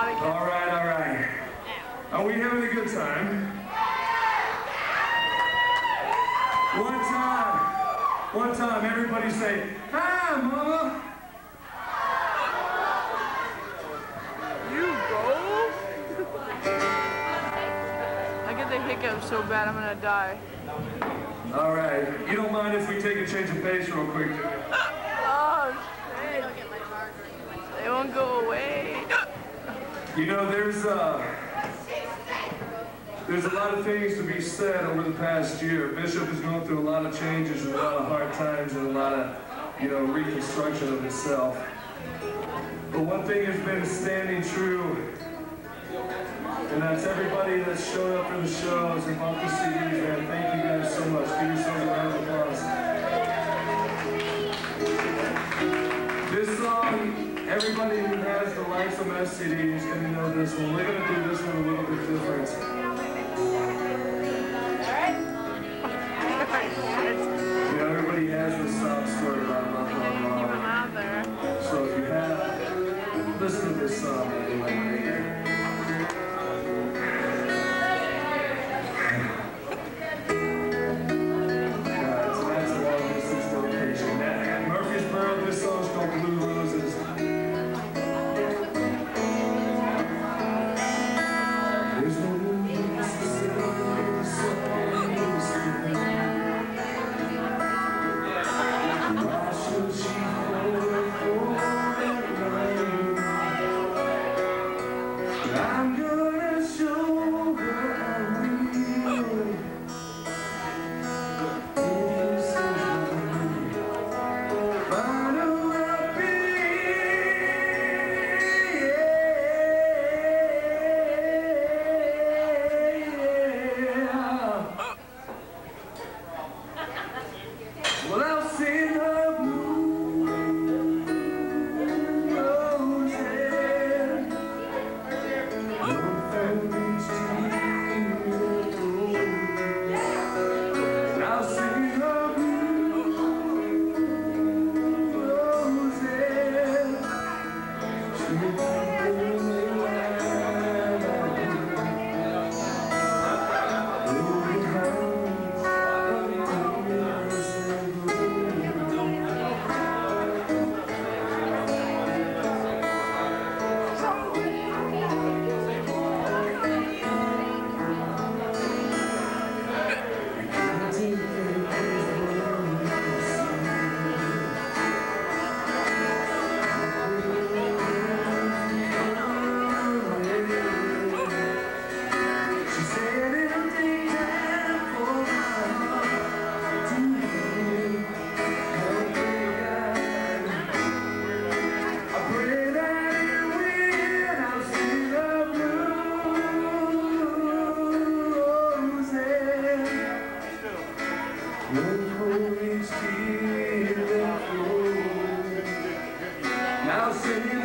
All right, all right. Are we having a good time? One time, one time, everybody say, Hi, Mama! You go! I get the hiccups so bad I'm gonna die. All right. You don't mind if we take a change of pace real quick, do you? oh, shit. They won't go away. You know, there's uh, there's a lot of things to be said over the past year. Bishop has gone through a lot of changes and a lot of hard times and a lot of, you know, reconstruction of himself. But one thing has been standing true, and that's everybody that's showed up for the shows and bought the CDs, man. Thank you guys so much. Give yourselves a round of applause. Of Mess going to know this one. We're going to do this one a little bit different. Now sing